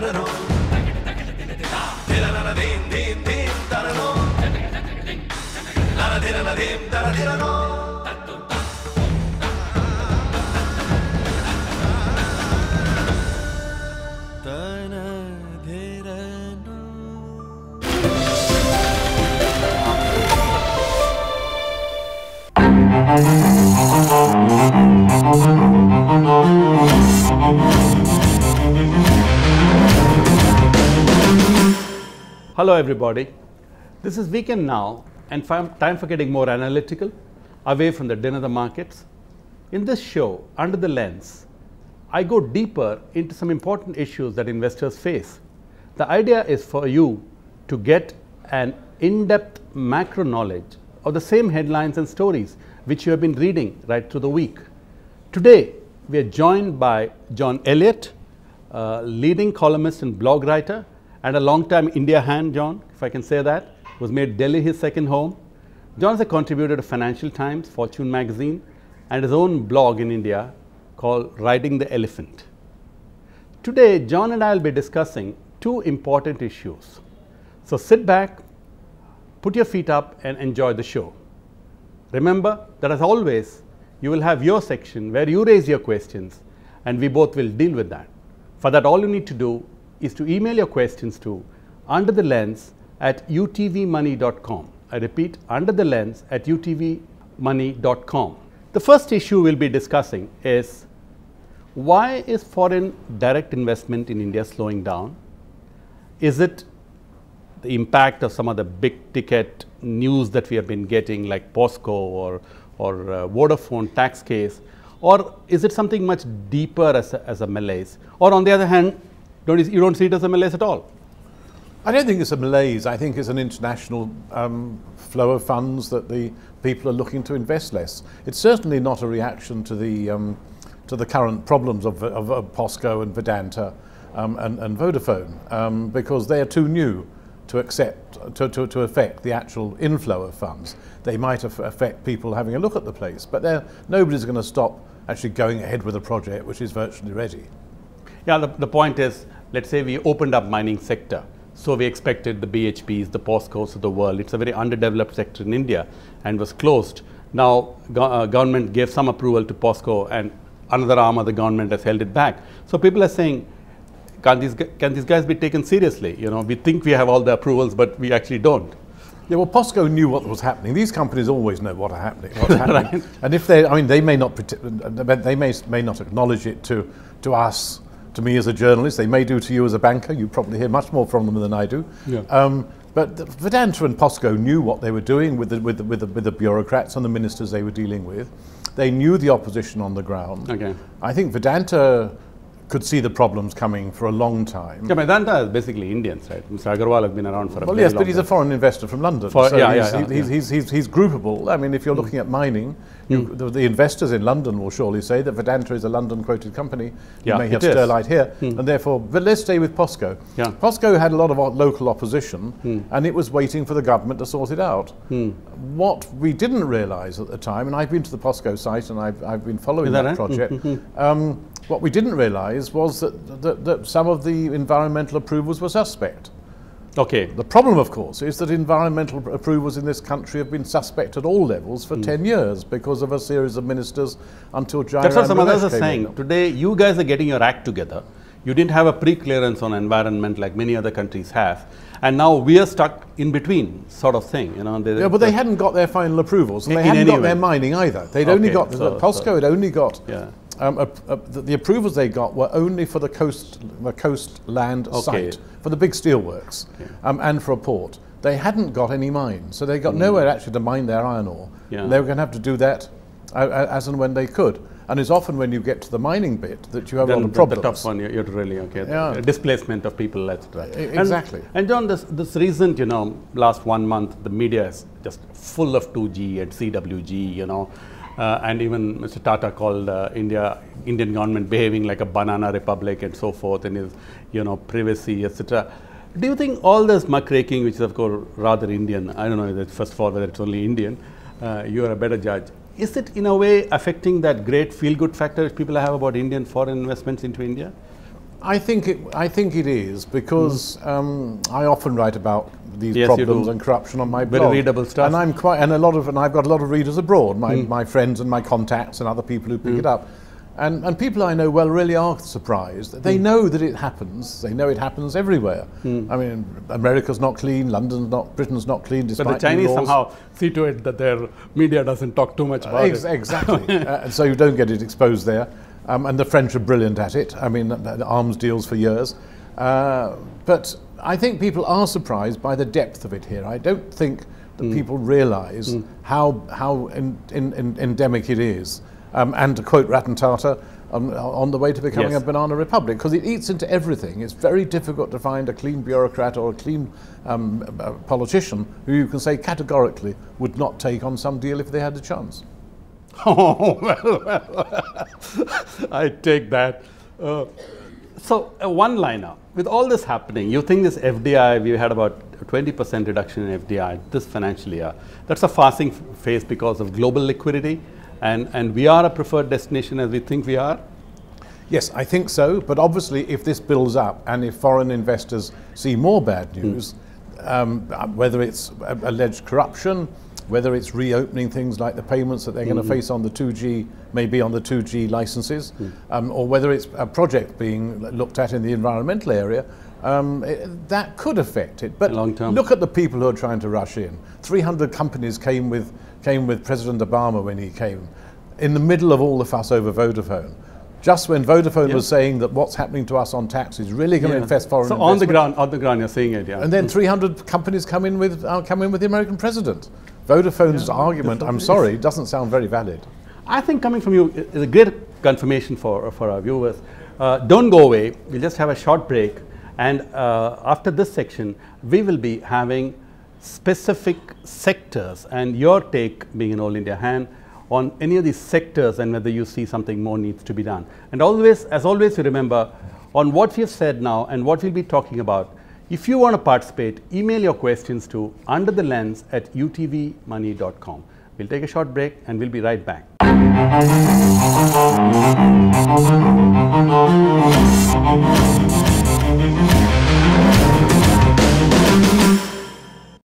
da da da da Hello, everybody. This is Weekend Now, and time for getting more analytical, away from the din of the markets. In this show, Under the Lens, I go deeper into some important issues that investors face. The idea is for you to get an in depth macro knowledge of the same headlines and stories which you have been reading right through the week. Today, we are joined by John Elliott, leading columnist and blog writer, and a long-time India hand, John, if I can say that, was made Delhi his second home. John is a contributor to Financial Times, Fortune magazine, and his own blog in India called Riding the Elephant. Today, John and I will be discussing two important issues. So sit back, put your feet up, and enjoy the show. Remember that as always, you will have your section where you raise your questions, and we both will deal with that. For that, all you need to do is to email your questions to under the lens at utvmoney.com. I repeat, under the lens at utvmoney.com. The first issue we'll be discussing is why is foreign direct investment in India slowing down? Is it the impact of some of the big ticket news that we have been getting, like POSCO or, or uh, Vodafone tax case? Or is it something much deeper as a, as a malaise? Or on the other hand, don't you, you don't see it as a malaise at all? I don't think it's a malaise. I think it's an international um, flow of funds that the people are looking to invest less. It's certainly not a reaction to the um, to the current problems of, of, of POSCO and Vedanta um, and, and, Vodafone um, because they are too new to accept to, to, to affect the actual inflow of funds. They might affect people having a look at the place, but nobody's going to stop actually going ahead with a project which is virtually ready. Yeah, the, the point is, let's say we opened up mining sector. So we expected the BHPs, the POSCOs of the world. It's a very underdeveloped sector in India and was closed. Now, go, uh, government gave some approval to POSCO and another arm of the government has held it back. So people are saying, can these, can these guys be taken seriously? You know, we think we have all the approvals, but we actually don't. Yeah, well, POSCO knew what was happening. These companies always know what are happening. What's happening. right. And if they, I mean, they may not, they may, may not acknowledge it to, to us to me as a journalist. They may do to you as a banker. You probably hear much more from them than I do. Yeah. Um, but Vedanta and POSCO knew what they were doing with the, with, the, with, the, with the bureaucrats and the ministers they were dealing with. They knew the opposition on the ground. Okay. I think Vedanta could see the problems coming for a long time. Yeah, Vedanta is basically Indians, right? Mr. Agarwal has been around for a well, yes, but he's time. a foreign investor from London. For, so yeah, he's, yeah, yeah, he's, he's, he's, he's, groupable. I mean, if you're mm. looking at mining, you, mm. the, the, investors in London will surely say that Vedanta is a London-quoted company. You yeah, may have Sterlite here, mm. and therefore, but let's stay with POSCO. Yeah. POSCO had a lot of local opposition, mm. and it was waiting for the government to sort it out. Mm. What we didn't realise at the time, and I've been to the POSCO site and I've, I've been following that, that right? project, -hmm. um, what we didn't realise was that, that, that some of the environmental approvals were suspect. Okay. The problem, of course, is that environmental approvals in this country have been suspect at all levels for mm. 10 years because of a series of ministers until Jairam That's what some others are saying. In. Today, you guys are getting your act together. You didn't have a pre-clearance on environment like many other countries have. And now we are stuck in between, sort of thing. You know, yeah, but they hadn't got their final approvals, and they hadn't got way. their mining either. They'd okay, only got so, POSCO so. had only got yeah um, uh, uh, the, the, approvals they got were only for the coast, the coastland okay. site, for the big steelworks, um, and for a port. They hadn't got any mine, so they got mm. nowhere actually to mine their iron ore. Yeah. They were going to have to do that uh, as and when they could. And it's often when you get to the mining bit that you have then a lot of problems. The tough one, you're really okay. Yeah. Displacement of people, that's right. Exactly. And, and John, this, this recent, you know, last one month, the media is just full of 2G and CWG, you know. Uh, and even Mr. Tata called uh, India, Indian government behaving like a banana republic and so forth, and his, you know, privacy, etc. Do you think all this muckraking, which is of course rather Indian, I don't know, first of all whether it's only Indian, uh, you are a better judge. Is it in a way affecting that great feel-good factor which people have about Indian foreign investments into India? I think it. I think it is because hmm. um, I often write about these Yes, problems and corruption on my Very blog. readable stuff. And I'm quite, and a lot of, and I've got a lot of readers abroad. My hmm. my friends and my contacts and other people who pick hmm. it up. And, and people I know well really are surprised. They know that it happens. They know it happens everywhere. I mean, America's not clean, London's not, Britain's not clean. But Despite the Chinese laws. somehow see to it that their media doesn't talk too much about Ex- it. Exactly. uh, and so you don't get it exposed there. Um, and the French are brilliant at it. I mean, arms deals for years. Uh, but I think people are surprised by the depth of it here. I don't think that people realise how, how in, in, in endemic it is. Um, and to quote Ratan Tata, um, on the way to becoming Yes. a banana republic, because it eats into everything. It's very difficult to find a clean bureaucrat or a clean um, politician who you can say categorically would not take on some deal if they had the chance. Oh, well, well, I take that. Uh, so, a one liner with all this happening, you think this FDI, we had about 20% reduction in FDI this financial year. That's a fasting phase because of global liquidity, and, and we are a preferred destination as we think we are. Yes, I think so. But obviously, if this builds up and if foreign investors see more bad news, um, whether it's alleged corruption, whether it's reopening things like the payments that they're going to face on the 2G, maybe on the 2G licenses, um, or whether it's a project being looked at in the environmental area, um, it, that could affect it. But Long term. look at the people who are trying to rush in. 300 companies came with, came with President Obama when he came, in the middle of all the fuss over Vodafone. Just when Vodafone was saying that what's happening to us on tax is really going to Yeah. infest foreign so on the ground, on the ground, you're seeing it, yeah. And then 300 companies come in with uh, come in with the American president. Vodafone's argument, I'm sorry, doesn't sound very valid. I think coming from you is a great confirmation for, for our viewers. Uh, don't go away. We'll just have a short break. And uh, after this section, we will be having specific sectors and your take, being an All India hand, on any of these sectors and whether you see something more needs to be done. And always, as always, you remember on what we've said now and what we'll be talking about. If you want to participate, email your questions to underthelens at utvmoney.com. We'll take a short break and we'll be right back.